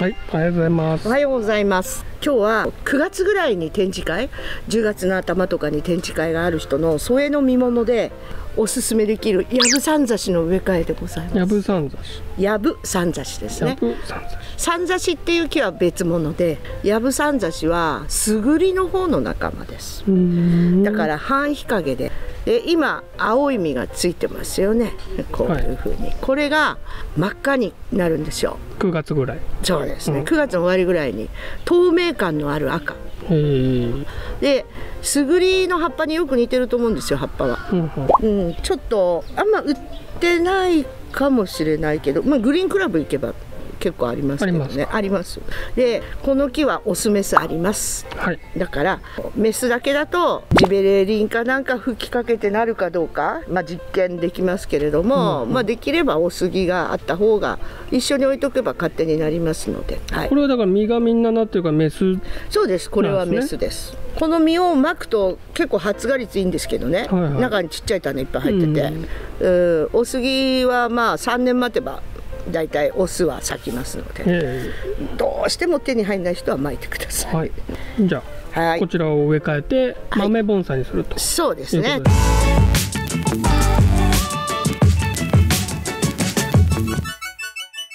はい、おはようございます。おはようございます今日は9月ぐらいに展示会10月の頭とかに展示会がある人の添えの見物でおすすめできるヤブサンザシの植え替えでございます。やぶさんざし。ヤブサンザシですやねぶさんざし。サンザシっていう木は別物でヤブサンザシはスグリの方の仲間です。だから半日陰で。で今青い実がついてますよね。こういう風に、これが真っ赤になるんですよ。9月ぐらい。そうですね、うん。9月の終わりぐらいに透明感のある赤。でスグリの葉っぱによく似てると思うんですよ葉っぱは、うんうん。うん、ちょっとあんま売ってないかもしれないけど、まあ、グリーンクラブ行けば結構ありますけどね。ありますでこの木はオスメスあります。はい。だからメスだけだとジベレリンかなんか吹きかけてなるかどうか、まあ、実験できますけれども、まあ、できればオスギがあった方が一緒に置いとけば勝手になりますので、はい。こ、れはだから実がみんななってるからメス。そうです。これはメスですこの実をまくと結構発芽率いいんですけどね、はいはい。中にちっちゃい種いっぱい入ってて、うん、オスギはまあ3年待てばだいたいオスは咲きますので、えどうしても手に入らない人は巻いてください、えはい。じゃあ、はい。こちらを植え替えてはい。豆盆栽にすると。そうですね。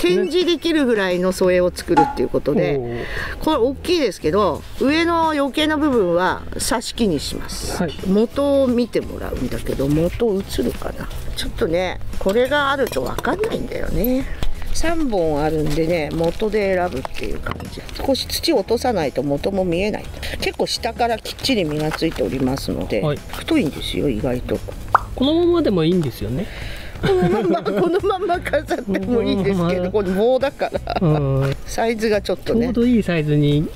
展示できるぐらいの添えを作るっていうことでこれ大きいですけど上の余計な部分は挿し木にします、はい。元を見てもらうんだけど元映るかな。ちょっとねこれがあると分かんないんだよね3本あるんでね元で選ぶっていう感じ。少し土を落とさないと元も見えない。結構下からきっちり実がついておりますので、はい。太いんですよ意外と。このままでもいいんですよね。このまま このまま飾ってもいいですけどこれ棒だから。うん。サイズがちょっちとね。ょうどいいサイズに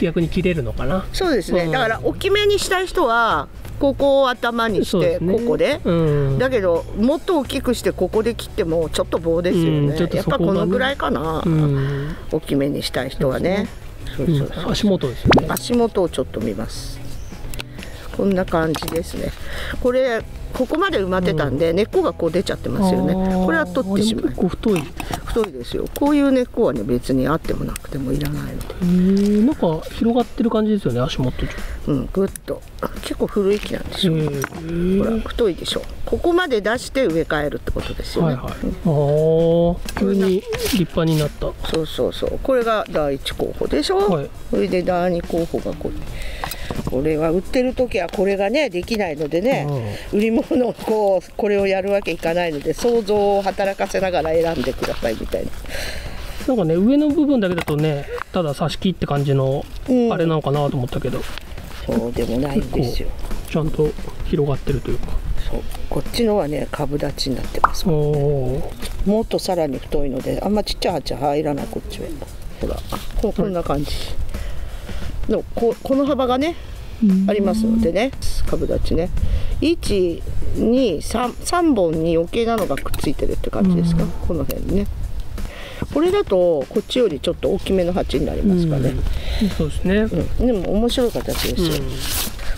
逆に切れるのかな。そうですね、うん。だから大きめにしたい人はここを頭にして。ここで。うん。だけどもっと大きくしてここで切ってもちょっと棒ですよね、うんちょっとやっぱそこのぐらいかな、うん。大きめにしたい人はね。足元ですよね。足元をちょっと見ます。こんな感じですね。これここまで埋まってたんで、根っこがこう出ちゃってますよね。これは取ってしまう。結構太い。太いですよ。こういう根っこはね別にあってもなくてもいらないので。なんか広がってる感じですよね足元うんぐっと。結構古い木なんですと。よ、へほらー太いでしょここまで出して植え替えるってことですよね、はいはい。ああ急に立派になった。そうそうそう。これが第一候補でしょ、はい。それで第二候補がこれこれは売ってる時はこれがねできないのでね、売り物をこうこれをやるわけいかないので想像を働かせながら選んでくださいみたいな。なんかね上の部分だけだとねただ挿し木って感じのうん。あれなのかなと思ったけど、そうでもないんですよ。ちゃんと広がってるというか。こっちのはね株立ちになってますおお。もっとさらに太いのであんまちっちゃい鉢入らないこっちは。ほらここんな感じ。のここの幅がねありますのでね株立ちね。123本に余計なのがくっついてるって感じですか、この辺にね。これだとこっちよりちょっと大きめの鉢になりますかね、うん。そうですね。うん。でも面白い形ですよ、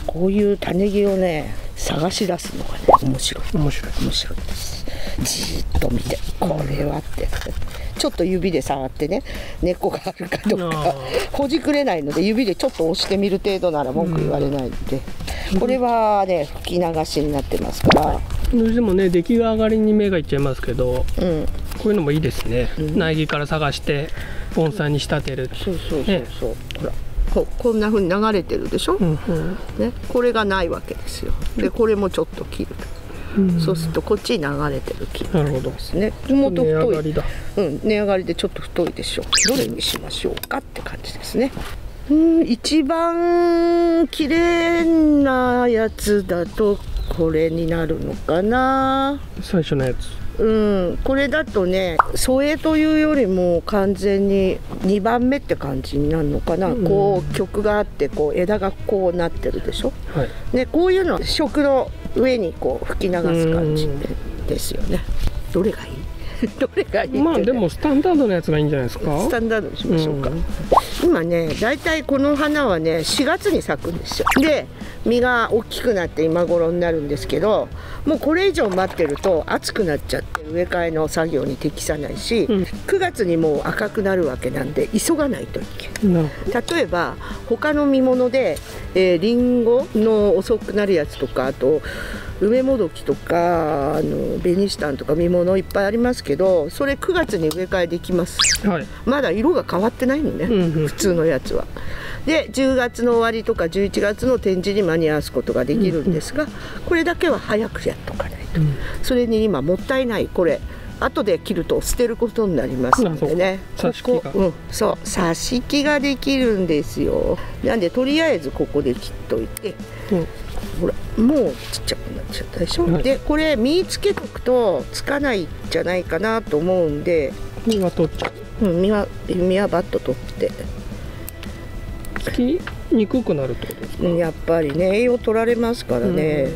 こういう種木をね探し出すのがね面白い。面白い。面白いです。じーっと見てこれはって。ちょっと指で触ってね根っこがあるかどうか。あほじくれないので指でちょっと押してみる程度なら文句言われないので、これはね吹き流しになってますから、どうしてもね出来上がりに目がいっちゃいますけどうん。こういうのもいいですね。苗木から探して盆栽に仕立てる。そうそうそうそう、ほらここんな風に流れてるでしょ、うんうん。ね、これがないわけですよ。でこれもちょっと切る、そうするとこっちに流れてる木なるほど。ですねもっと値上太いがりだ。うん、値上がりでちょっと太いでしょう。どれにしましょうかって感じですね。うん。一番綺麗なやつだとこれになるのかな。最初のやつ。うんこれだとね添えというよりも完全に2番目って感じになるのかな、こう曲があってこう枝がこうなってるでしょはい。ね、こういうのは食の上にこう吹き流す感じでですよね。どれがいい？どれがいいまあでもスタンダードなやつがいいんじゃないですか？スタンダードにしましょうか、うん。今ねだいたいこの花はね4月に咲くんですよ。で実が大きくなって今頃になるんですけどもうこれ以上待ってると暑くなっちゃって植え替えの作業に適さないし、うん。9月にもう赤くなるわけなんで急がないといけない例えば他の実物で、えー、リンゴの遅くなるやつとかあと梅もどきとかあのベニシタンとか実物いっぱいありますけどそれ9月に植え替えできます。どはい。まだ色が変わってないのね、うんうん。普通のやつは。で10月の終わりとか11月の展示に間に合わすことができるんですが、これだけは早くやっとかないと、うん。それに今もったいない。これ後で切ると捨てることになりますのでね。ここ、うん、そう。挿し木ができるんですよ。なんでとりあえずここで切っといて。うん。ほらもうちっちゃくなっちゃったでしょ、はい。でこれ実つけとくとつかないんじゃないかなと思うんで。実が取っちゃう。うん、実は実はバッと取って。つきにくくなるってことですか？やっぱりね栄養取られますからね、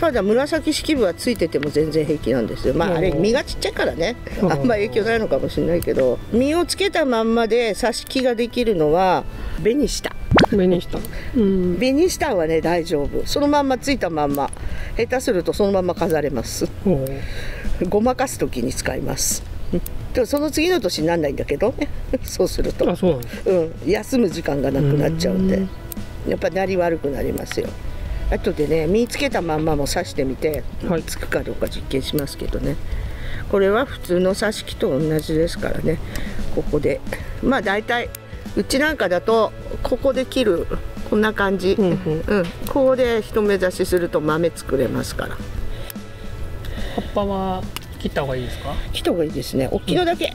ただ紫式部はついてても全然平気なんですよ。まああれうん。実がちっちゃいからね。うん。あんま影響ないのかもしれないけど実をつけたまんまで挿し木ができるのはベニシタ目にした。うん。ベニシタンはね大丈夫。そのまんまついたまんま。下手するとそのまま飾れます。ごまかす時に使います。うんでもその次の年になんないんだけどね。そうすると。あそうなんですうん、休む時間がなくなっちゃうんで。うん。やっぱなり悪くなりますよ後でね身つけたまんまも刺してみて、はい。つくかどうか実験しますけどね。これは普通の刺し木と同じですからね。ここで。まあ大体うちなんかだとここで切るこんな感じ、うんうん。うん、ここで一目指しすると豆作れますから。葉っぱは切った方がいいですか？切った方がいいですね。大きいのだけ、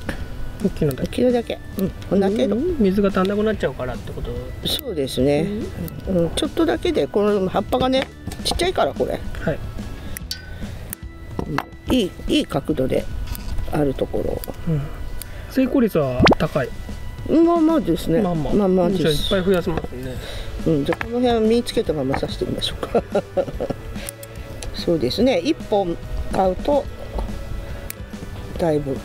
大きいのだ大きいのだけ。うん。こんな程度、うん水が足んなくなっちゃうからってこと？そうですね、うん、ちょっとだけでこの葉っぱがねちっちゃいからこれ。はい。いいいい角度であるところ成功率は高い？をまあまあですね。まあまあ。まあまあじゃあいっですぱい増やせますね。うん、じゃあこの辺身につけたまま刺してみましょうかそうですね。1本買うとだいぶ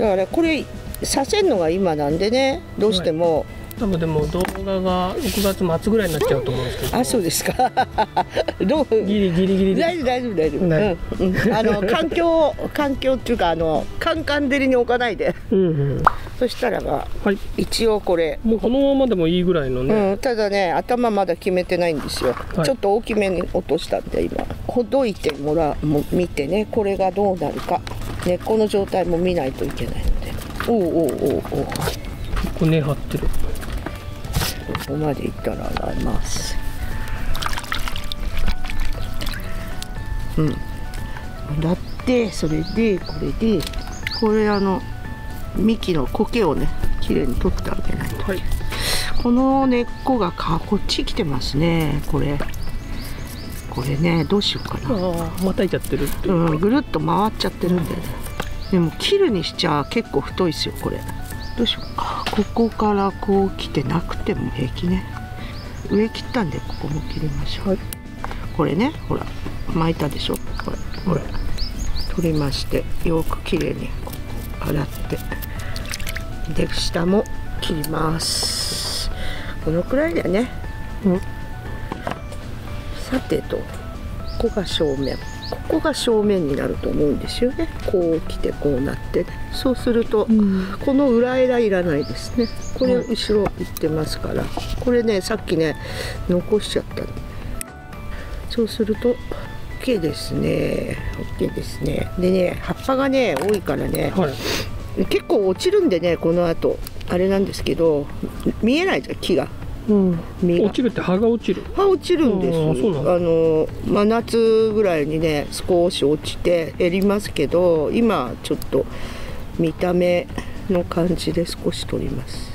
だからこれさせるのが今なんでねどうしても、多分でも動画が6月末ぐらいになっちゃうと思うんですけど。あそうですか。どう？ギリギリギリで大丈夫大丈夫大丈夫、ねうんうん、あの 環境環境っていうかあのカンカン照りに置かないで。うんうん。そしたらばはい。一応これ。もうこのままでもいいぐらいのね、うん、ただね頭まだ決めてないんですよ、はい。ちょっと大きめに落としたんで今。ほどいてもらも見てね。これがどうなるか。根っこの状態も見ないといけないので。おうおうおうおう。結構根張ってるここまでいったら洗います。うん。だってそれでこれでこれあの幹の苔をねきれいに取ってあげないと。はい。この根っこがかこっち来てますねこれ。これねどうしようかな、ああまたいちゃってるってう。ん、ぐるっと回っちゃってるんでね。でも切るにしちゃ結構太いですよこれ。どうしようかここからこう来てなくても平気ね。上切ったんでここも切りましょう、これねほら巻いたでしょ？これこれ取りましてよくきれいにここ洗って。で下も切ります。このくらいだよね。うん。さてとここが正面ここが正面になると思うんですよね。こう来てこうなって。ねそうすると、この裏枝いらないですね。これはい後ろ行ってますから、これねさっきね残しちゃったの。そうすると OK ですね。OK ですね。でね葉っぱがね多いからね、はい、結構落ちるんでねこの後。あれなんですけど見えないじゃん木がうん、落ちるって葉が落ちる。葉落ちるんです。あの真夏ぐらいにね少し落ちて減りますけど今ちょっと見た目の感じで少し取ります。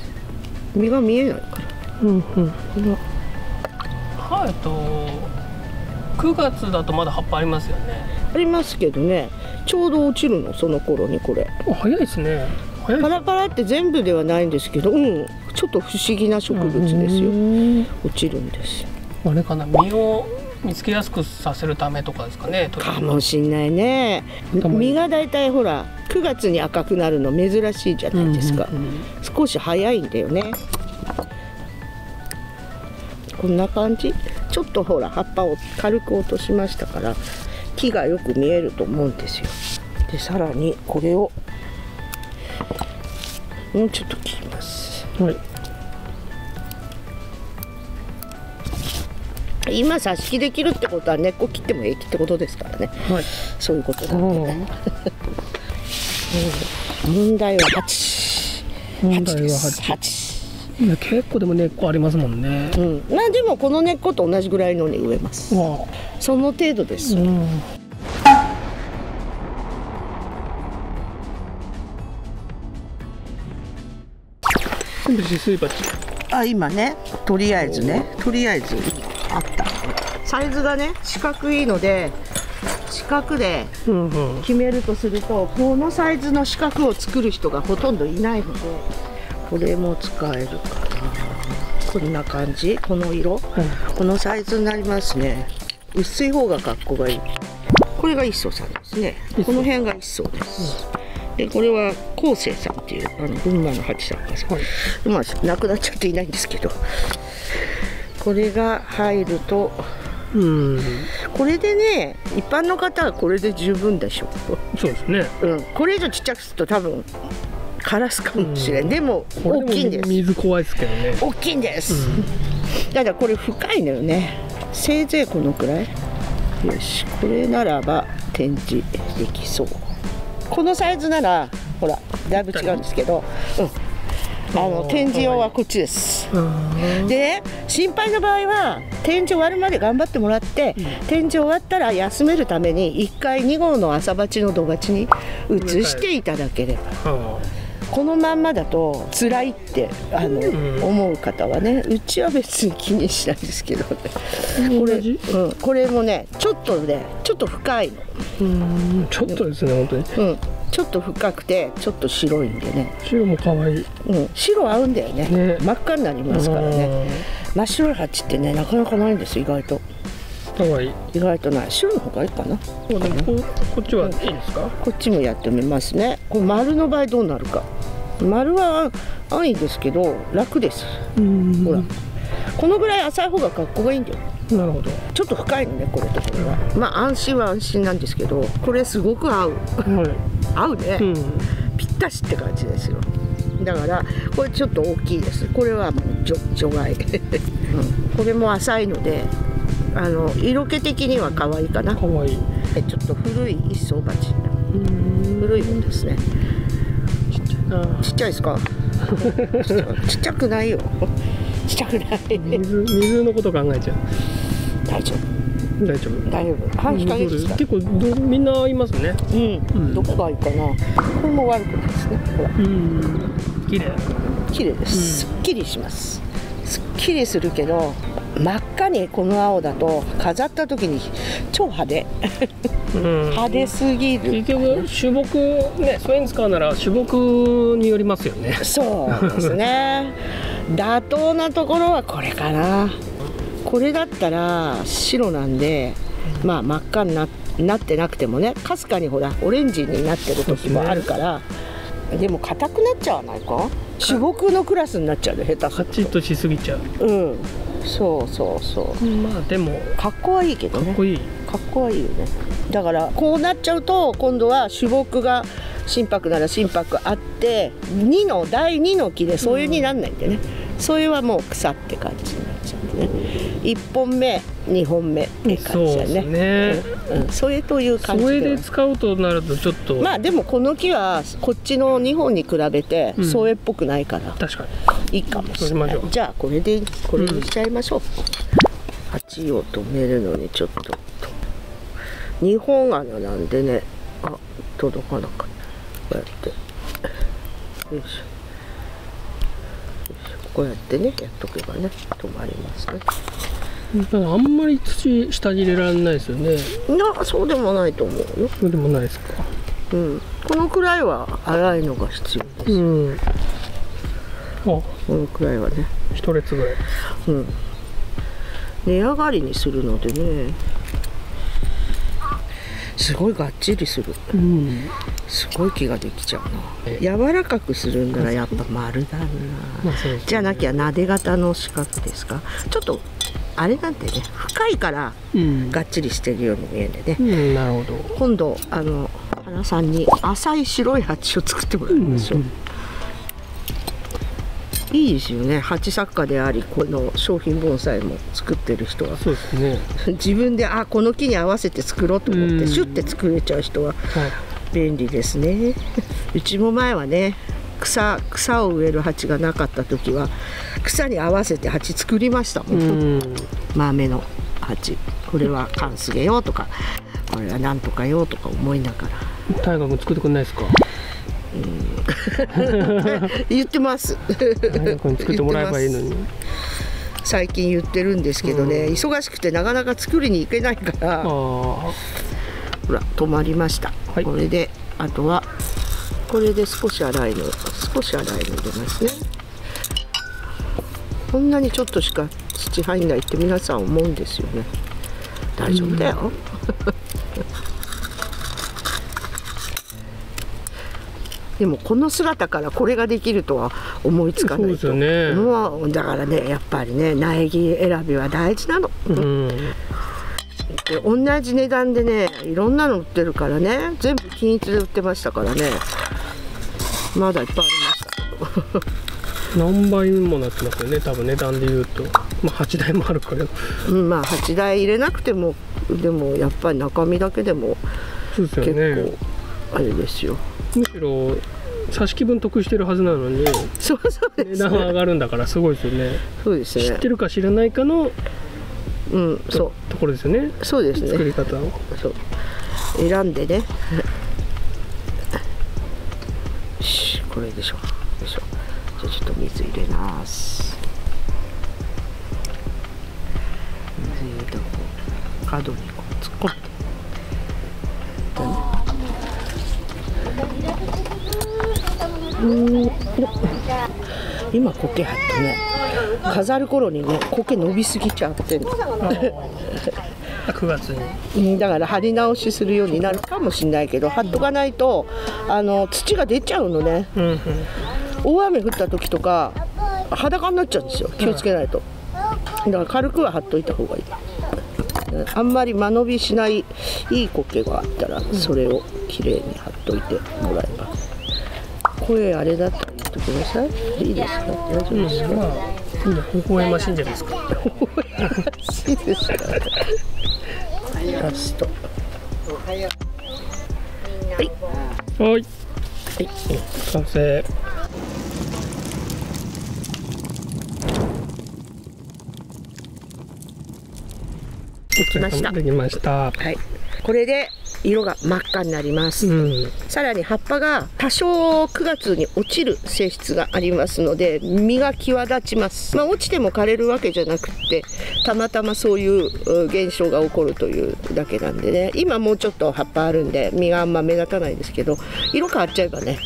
実が見えないから。うんうん。はいえっと9月だとまだ葉っぱありますよね。ありますけどね。ちょうど落ちるのその頃にこれ。あ早いですねパラパラって全部ではないんですけどうんちょっと不思議な植物ですよ。よ落ちるんですよ。あれかな実を見つけやすくさせるためとかですかねかもしんないね。実がだいたいほら9月に赤くなるの珍しいじゃないですか、うんうんうん。少し早いんだよね。こんな感じ？ちょっとほら葉っぱを軽く落としましたから木がよく見えると思うんですよ。でさらにこれをもうちょっと切ります。はい。今挿し木できるってことは根っこ切っても平気ってことですからね。はい。そういうことなんでね 問題は8問題はです。8 8いや結構でも根っこありますもんね。うん、まあでもこの根っこと同じぐらいのに植えます。わその程度です、うん全部止水鉢あ今ねとりあえずねとりあえずあった。サイズがね四角いので四角でうんうん決めるとするとこのサイズの四角を作る人がほとんどいないのでこれも使えるかな。こんな感じ？この色？このサイズになりますね。薄い方が格好がいい。これが一層さんですね。この辺が一層です、でこれは昴生さんあの群馬の八さんがさ、はい。まあ亡くなっちゃっていないんですけど。これが入るとうん。これでね一般の方はこれで十分でしょ。そうですね。う、うん、これ以上ちっちゃくすると多分枯らすかもしれない、でも大きいんです。水怖いですけどね。大きいんです、ただこれ深いのよね。せいぜいこのくらい。よし。これならば展示できそう。このサイズならほらだいぶ違うんですけど、うん、あの展示用はこっちです。うん。でね心配な場合は展示終わるまで頑張ってもらって、展示終わったら休めるために1回2号の朝鉢の土鉢に移していただければ。あこのまんまだと辛いってあの、ん。思う方はねうちは別に気にしないですけどね。これ,、うん、これもねちょっとねちょっと深いの、うん。ちょっとですね本当に。うん、ちょっと深くてちょっと白いんでね、白も可愛い。うん、白合うんだよね。ね。真っ赤になりますからね。真っ白い鉢ってねなかなかないんです意外と。可愛い。意外とない。白の方がいいかな。そうでもここっちはいいですか？こっちもやってみますね。これ丸の場合どうなるか。丸は安易ですけど楽です。うん。ほら。このぐらい浅い方が格好がいいんだよなるほど。ちょっと深いのねこれとこれは。まあ安心は安心なんですけどこれすごく合う。はい。合うね、うん。ぴったしって感じですよ。だからこれちょっと大きいです。これはもう除除外、うん、これも浅いのであの色気的には可愛いかな。可愛い。えちょっと古い一層鉢。うん。古いもんですね。あちっちゃいですかちっちゃちっちゃくないよ。ちっちゃくない。水水のこと考えちゃう大丈夫。大丈夫？大丈夫。半日陰です。か結構どみんないますね。うん、うん。どこがいいかな。これも悪くないですね。ほら。うん。綺麗。綺麗です、すっきりします。すっきりするけど真っ赤にこの青だと飾った時に超派手。うん。派手すぎる。結局種木ねそういうの使うなら種木によりますよね。そうですね。妥当なところはこれかなこれだったら白なんでまあ真っ赤にななってなくてもねかすかにほらオレンジになってる時もあるからでも硬くなっちゃわないか？種木のクラスになっちゃうね下手するカチッとしすぎちゃう。とうん。そうそうそう。まあでもかっこはいいけどね。かっこいい。かっこはいいよね。だからこうなっちゃうと今度は種木が心拍なら心拍あって2の第2の木でそういうになんないんでね、それはもう草って感じになっね。1本目2本目って感じだそうねですね。うん、それという感じそれで使うとなるとちょっと、まあでもこの木はこっちの2本に比べてうん。それっぽくないから。確かいいかもしれない、じゃあこれでこれにしちゃいましょう、鉢を止めるのにちょっと。2本穴なんでね。あ届かなかった。こうやって。よいしょこうやってねやっとけばね止まりますね。あんまり土下に入れられないですよね。なそうでもないと思うよ、そうでもないですか。うん、このくらいは粗いのが必要です。うん。あ。このくらいはね。一列ぐらい。うん。値上がりにするのでね。すごいがっちりする。うんすごい気ができちゃうえ。な柔らかくするんならやっぱ丸だな。まあね。じゃなきゃなで型の四角ですか？ちょっとあれなんてね深いからうん。がっちりしてるように見えるんでね。うんなるほど。今度あの花さんに浅い白い鉢を作ってもらいましょう、いいですよね。鉢作家でありこの商品盆栽も作ってる人は。そうですね。自分であこの木に合わせて作ろうと思っうん。てシュッて作れちゃう人ははい便利ですね。うちも前はね草草を植える鉢がなかった時は草に合わせて鉢作りましたもん、うん。豆の鉢。これは缶すげよとかこれはなんとかよとか思いながら。大河君作ってくんないですか？言ってます。大河君作ってもらえばいいのに。最近言ってるんですけどね、うん。忙しくてなかなか作りに行けないからほら止まりました、はい。これであとはこれで少し粗いの少し粗いの入れますね。こんなにちょっとしか土入んないって皆さん思うんですよね。大丈夫だよ、でもこの姿からこれができるとは思いつかないと。そうですよね。もう。だからねやっぱりね苗木選びは大事なの、うんで同じ値段でねいろんなの売ってるからね。全部均一で売ってましたからね。まだいっぱいありました。何倍にもなってますよね。多分値段で言うと。まあ8台もあるから。うん、まあ8台入れなくてもでもやっぱり中身だけでも結ね。構あれですよ、むしろ挿し木分得してるはずなのにそうそうです値段は上ねがるんだからすごいですよね。そうですね。知ってるか知らないかのうんそところですよね。うそうですね。作り方を。そう。選んでね。よしこれでしょ。よいしょ。じゃあちょっと水入れます。水入れたこう角にこう突っ込んで。うん今苔入ったね飾る頃にね苔伸びすぎちゃって。んの9月に。うんだから貼り直しするようになるかもしれないけど貼っとかないとあの土が出ちゃうのね。うんうん。大雨降った時とか裸になっちゃうんですよ気をつけないと。だから軽くは貼っといた方がいい。うんあんまり間延びしないいい苔があったらそれをきれいに貼っといてもらえば声あれだったら言っときなさいいいですか？大丈夫ですか、まあ今微笑ましい。んじゃないですかいいですかラスト。はい。はい。はい完成できましたできました。はい、これで色が真っ赤になります、うん。さらに葉っぱが多少9月に落ちる性質がありますので実が際立ちます、まあ、落ちても枯れるわけじゃなくってたまたまそういうう現象が起こるというだけなんでね。今もうちょっと葉っぱあるんで実があんま目立たないですけど色変わっちゃえばね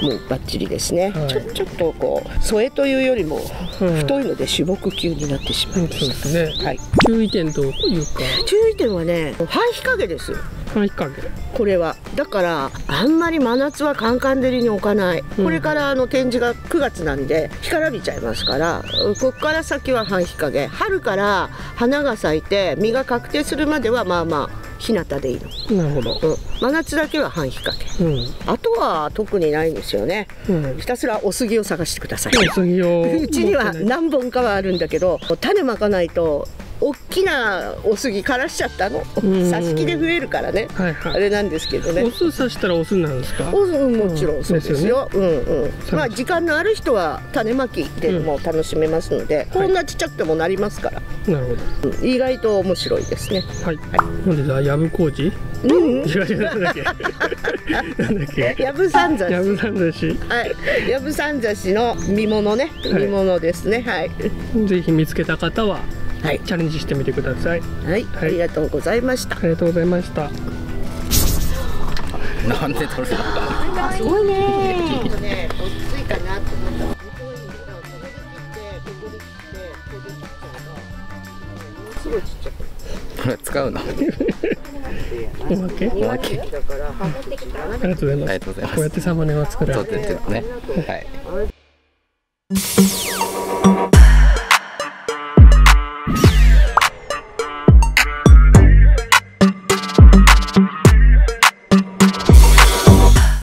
もうバッチリですね、はい。ちょちょっとこう添えというよりもうん。太いので主木球になってしまいました、すね。はい、注意点というか。注意点はね半日陰です半日陰。これは。だからあんまり真夏はカンカン照りに置かない、うん。これからあの展示が9月なんで干からびちゃいますからここから先は半日陰。春から花が咲いて実が確定するまではまあまあ日向でいいの、なるほど。うん、真夏だけは半日陰。うん。あとは特にないんですよね。うん。ひたすらお杉を探してください。お杉を。うちには何本かはあるんだけど種まかないと大きなお杉枯らしちゃったの？うん。挿し木で増えるからね。はいはい。あれなんですけどね。お酢刺したらお酢なんですか？おうんもちろんそうですよ。うんうん。そうまあ時間のある人は種まきでも楽しめますので、こんなちっちゃくてもなりますから、なるほど。うん。意外と面白いですね。はい。本日はやぶこうじうん。違う違うなんだっけ？なんだっけ？やぶさんざし。やぶさんだし。はい。やぶさんざしの見物ね。はい。見物ですね。はい。ぜひ見つけた方ははい。チャレンジしてみてくださいはい。ありがとうございましたあ。りがとうございましたなんで撮るの？かすごいね。ちょっとね、落ち着いたなと思った。ちっちゃく。これ使うのあおまけ？おまけ？だから、はってきた。ありがとうございますこうやってサムネは作ら撮れてってってねはい